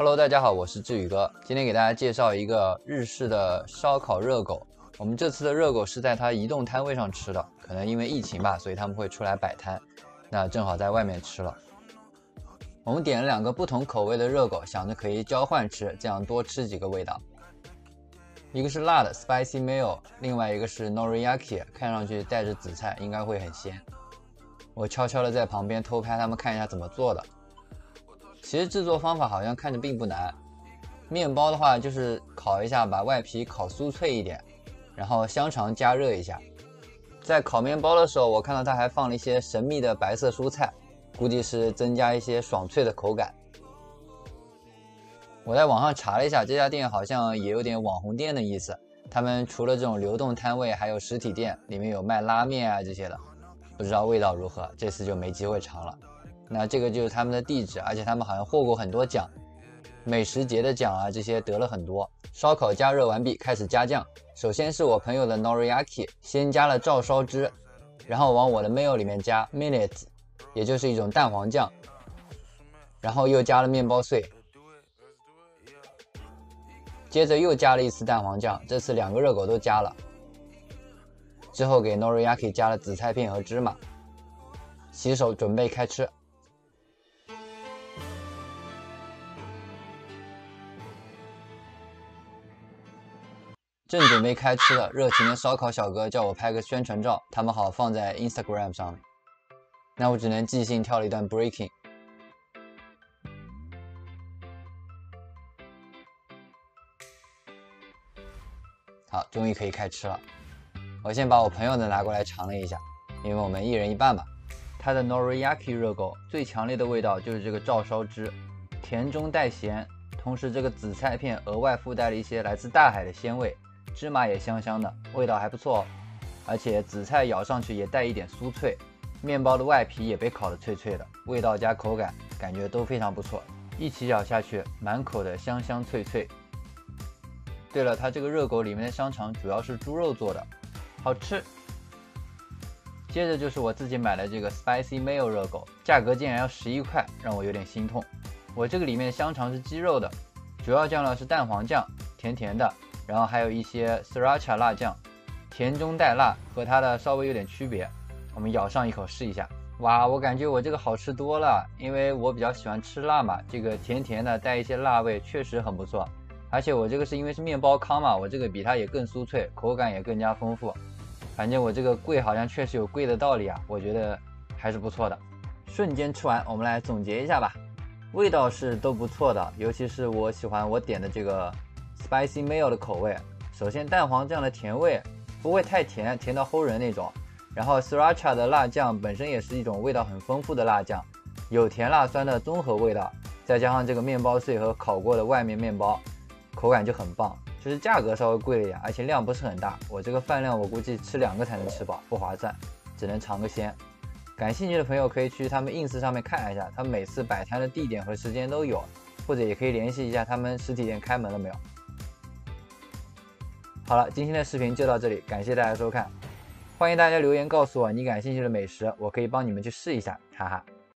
Hello，大家好，我是志宇哥，今天给大家介绍一个日式的烧烤热狗。我们这次的热狗是在它移动摊位上吃的，可能因为疫情吧，所以他们会出来摆摊，那正好在外面吃了。我们点了两个不同口味的热狗，想着可以交换吃，这样多吃几个味道。一个是辣的 spicy mayo，另外一个是 noriyaki，看上去带着紫菜，应该会很鲜。我悄悄的在旁边偷拍他们看一下怎么做的。其实制作方法好像看着并不难，面包的话就是烤一下，把外皮烤酥脆一点，然后香肠加热一下。在烤面包的时候，我看到它还放了一些神秘的白色蔬菜，估计是增加一些爽脆的口感。我在网上查了一下，这家店好像也有点网红店的意思。他们除了这种流动摊位，还有实体店，里面有卖拉面啊这些的，不知道味道如何，这次就没机会尝了。那这个就是他们的地址，而且他们好像获过很多奖，美食节的奖啊，这些得了很多。烧烤加热完毕，开始加酱。首先是我朋友的 Noriaki 先加了照烧汁，然后往我的 mayo 里面加 minute，也就是一种蛋黄酱，然后又加了面包碎，接着又加了一次蛋黄酱，这次两个热狗都加了。之后给 Noriaki 加了紫菜片和芝麻，洗手准备开吃。正准备开吃了，热情的烧烤小哥叫我拍个宣传照，他们好放在 Instagram 上面。那我只能即兴跳了一段 Breaking。好，终于可以开吃了。我先把我朋友的拿过来尝了一下，因为我们一人一半吧。他的 Noriaki 热狗最强烈的味道就是这个照烧汁，甜中带咸，同时这个紫菜片额外附带了一些来自大海的鲜味。芝麻也香香的，味道还不错哦。而且紫菜咬上去也带一点酥脆，面包的外皮也被烤得脆脆的，味道加口感感觉都非常不错。一起咬下去，满口的香香脆脆。对了，它这个热狗里面的香肠主要是猪肉做的，好吃。接着就是我自己买的这个 spicy mayo 热狗，价格竟然要十一块，让我有点心痛。我这个里面香肠是鸡肉的，主要酱料是蛋黄酱，甜甜的。然后还有一些 sriracha 辣酱，甜中带辣，和它的稍微有点区别。我们咬上一口试一下，哇，我感觉我这个好吃多了，因为我比较喜欢吃辣嘛，这个甜甜的带一些辣味，确实很不错。而且我这个是因为是面包糠嘛，我这个比它也更酥脆，口感也更加丰富。反正我这个贵好像确实有贵的道理啊，我觉得还是不错的。瞬间吃完，我们来总结一下吧，味道是都不错的，尤其是我喜欢我点的这个。Spicy mayo 的口味，首先蛋黄酱的甜味不会太甜，甜到齁人那种。然后 Sriracha 的辣酱本身也是一种味道很丰富的辣酱，有甜辣酸的综合味道，再加上这个面包碎和烤过的外面面包，口感就很棒。就是价格稍微贵了一点，而且量不是很大。我这个饭量我估计吃两个才能吃饱，不划算，只能尝个鲜。感兴趣的朋友可以去他们 ins 上面看一下，他们每次摆摊的地点和时间都有，或者也可以联系一下他们实体店开门了没有。好了，今天的视频就到这里，感谢大家收看，欢迎大家留言告诉我你感兴趣的美食，我可以帮你们去试一下，哈哈。